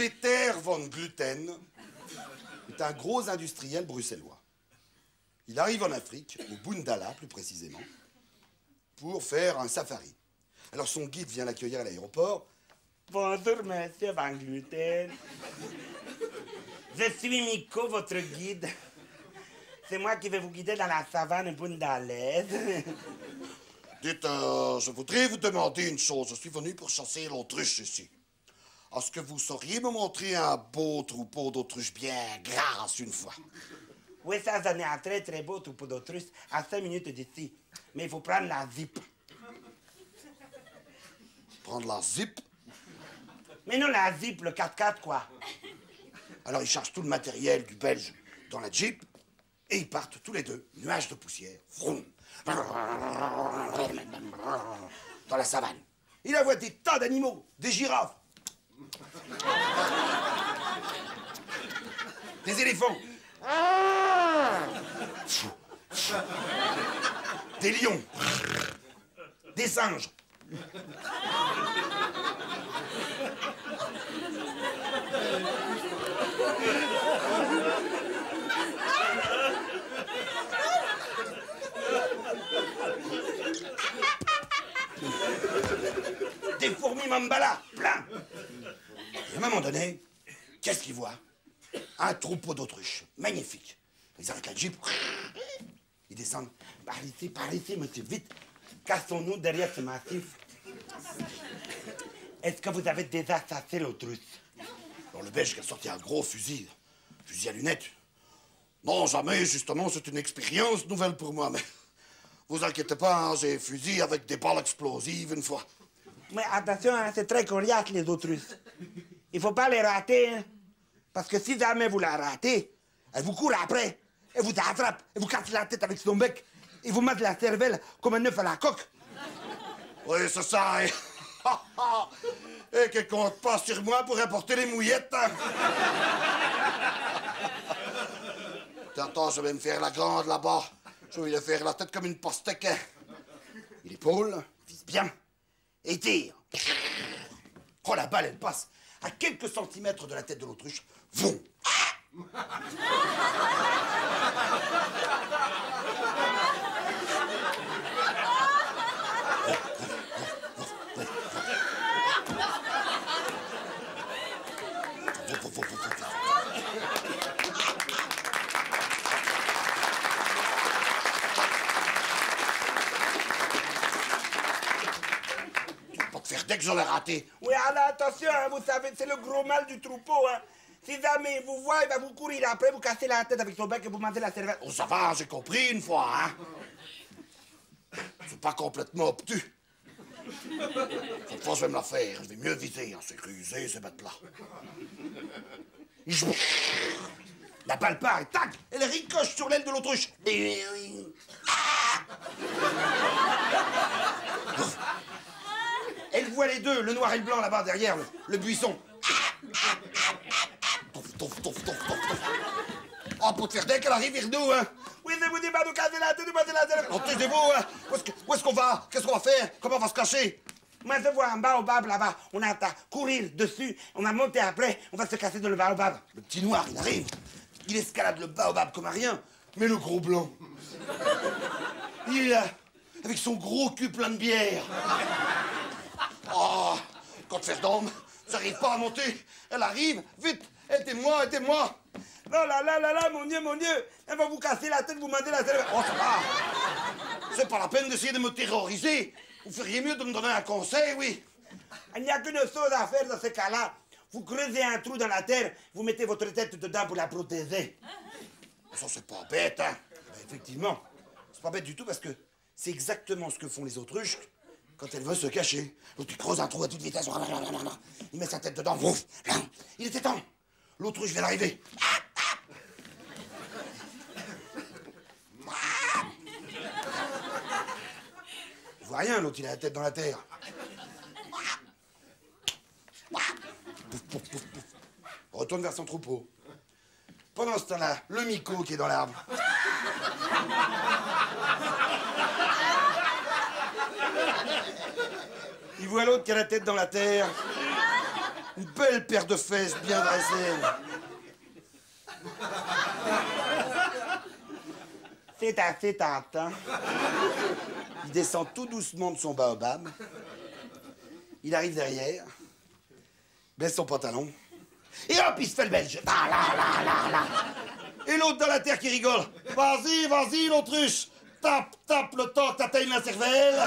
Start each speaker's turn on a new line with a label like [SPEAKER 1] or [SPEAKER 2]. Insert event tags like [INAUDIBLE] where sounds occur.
[SPEAKER 1] Peter von Gluten est un gros industriel bruxellois. Il arrive en Afrique, au Bundala plus précisément, pour faire un safari. Alors son guide vient l'accueillir à l'aéroport.
[SPEAKER 2] Bonjour, monsieur Van Gluten. Je suis Miko, votre guide. C'est moi qui vais vous guider dans la savane bundalaise.
[SPEAKER 1] Dites, euh, je voudrais vous demander une chose. Je suis venu pour chasser l'autruche ici. Est-ce que vous sauriez me montrer un beau troupeau d'autruches bien grasses une fois?
[SPEAKER 2] Oui, ça, j'en ai un très très beau troupeau d'autruches à 5 minutes d'ici. Mais il faut prendre la zip.
[SPEAKER 1] Prendre la zip?
[SPEAKER 2] Mais non, la zip, le 4x4, quoi.
[SPEAKER 1] Alors ils chargent tout le matériel du Belge dans la Jeep et ils partent tous les deux, nuages de poussière, vroom, dans la savane. Il voit des tas d'animaux, des girafes, [LAUGHS] des éléphants, des lions, des singes. Des fourmis mambala, plein. Et à un moment donné, qu'est-ce qu'ils voient Un troupeau d'autruches, magnifique. Ils arrêtent la jeep, ils descendent. Par ici, par ici, monsieur, vite. Cassons-nous derrière ce massif. Est-ce que vous avez déjà chassé l'autruche? Alors le Belge qui a sorti un gros fusil, fusil à lunettes. Non, jamais, justement, c'est une expérience nouvelle pour moi, mais vous inquiétez pas, hein, j'ai fusil avec des balles explosives une fois.
[SPEAKER 2] Mais attention, hein, c'est très coriace, les autruches. Il faut pas les rater, hein. Parce que si jamais vous la ratez, elle vous court après, elle vous attrape, elle vous casse la tête avec son bec, et vous met la cervelle comme un œuf à la coque.
[SPEAKER 1] Oui, c'est ça. [LAUGHS] Et, et qu'elle compte pas sur moi pour apporter les mouillettes. hein. [LAUGHS] Attends, je vais me faire la grande là-bas. Je vais lui faire la tête comme une pastèque. hein. Il épaule, vise bien, et tire. Oh, la balle, elle passe à quelques centimètres de la tête de l'autruche. Vont. [LAUGHS] Pas te faire dès que je l'ai raté.
[SPEAKER 2] Oui, alors attention, hein, vous savez, c'est le gros mal du troupeau. Hein. Si jamais il vous voit, il va vous courir après, vous casser la tête avec son bec et vous mangez la cervelle.
[SPEAKER 1] Oh, ça va, j'ai compris une fois, hein. C'est pas complètement obtus. Cette fois, je vais me la faire. Je vais mieux viser. hein. C'est rusé, ces bêtes-là. La balle part et tac Elle ricoche sur l'aile de l'autruche. Et- Elle voit les deux, le noir et le blanc là-bas derrière le, le buisson. Touf, touf, touf, touf, touf, touf. Oh, pour te faire dès qu'elle arrive vers nous, hein.
[SPEAKER 2] Oui, vous dis pas de.
[SPEAKER 1] Oh, taisez-vous, hein. Où est-ce que- où est-ce qu'on va? Qu'est-ce qu'on va faire? Comment on va se cacher?
[SPEAKER 2] Moi, je vois un baobab là-bas. On a à courir dessus. On va monter après. On va se casser dans le baobab.
[SPEAKER 1] Le petit noir, il arrive. Il escalade le baobab comme un rien. Mais le gros blanc, il est là, avec son gros cul plein de bière. Oh, quand d'homme, j'arrive pas à monter. Elle arrive, vite, aidez-moi, aidez-moi.
[SPEAKER 2] Oh là là là là, mon Dieu, mon Dieu. Elle va vous casser la tête, vous mandez la cervelle.
[SPEAKER 1] Oh, ça va. C'est pas la peine d'essayer de me terroriser. Vous feriez mieux de me donner un conseil, oui.
[SPEAKER 2] Il n'y a qu'une chose à faire dans ce cas-là. Vous creusez un trou dans la terre, vous mettez votre tête dedans pour la protéger.
[SPEAKER 1] Ça, c'est pas bête, hein.
[SPEAKER 2] Effectivement,
[SPEAKER 1] C'est pas bête du tout parce que c'est exactement ce que font les autruches quand elles veulent se cacher. L'autre, il creuse un trou à toute vitesse. Il met sa tête dedans. Il était temps. L'autruche vient d'arriver. Il voit rien, l'autre, il a la tête dans la terre. Retourne vers son troupeau. Pendant ce temps-là, le mico qui est dans l'arbre. Il voit l'autre qui a la tête dans la terre. Une belle paire de fesses bien dressées.
[SPEAKER 2] C'est assez tentant.
[SPEAKER 1] Il descend tout doucement de son baobab. Il arrive derrière, baisse son pantalon, et hop, il se fait le belge. Ah, là, là, là. Et l'autre dans la terre qui rigole. Vas-y, vas-y, l'autruche. Tape, tape le temps que t'atteignes la cervelle.